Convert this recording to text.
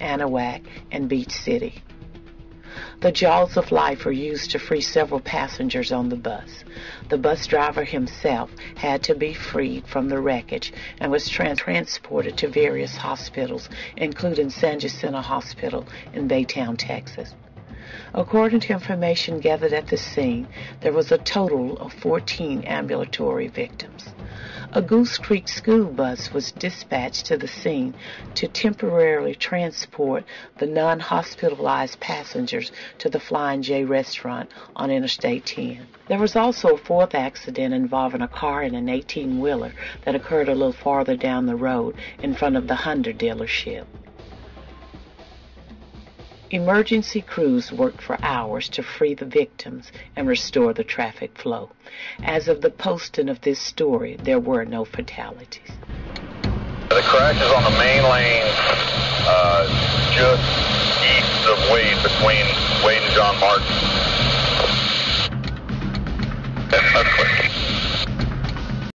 Anahuac, and Beach City. The jaws of life were used to free several passengers on the bus. The bus driver himself had to be freed from the wreckage and was trans- transported to various hospitals, including San Jacinto Hospital in Baytown, Texas. According to information gathered at the scene, there was a total of 14 ambulatory victims. A Goose Creek school bus was dispatched to the scene to temporarily transport the non-hospitalized passengers to the Flying J restaurant on Interstate 10. There was also a fourth accident involving a car and an 18-wheeler that occurred a little farther down the road in front of the Honda dealership. Emergency crews worked for hours to free the victims and restore the traffic flow. As of the posting of this story, there were no fatalities. The crash is on the main lane, uh, just east of Wade, between Wade and John Martin.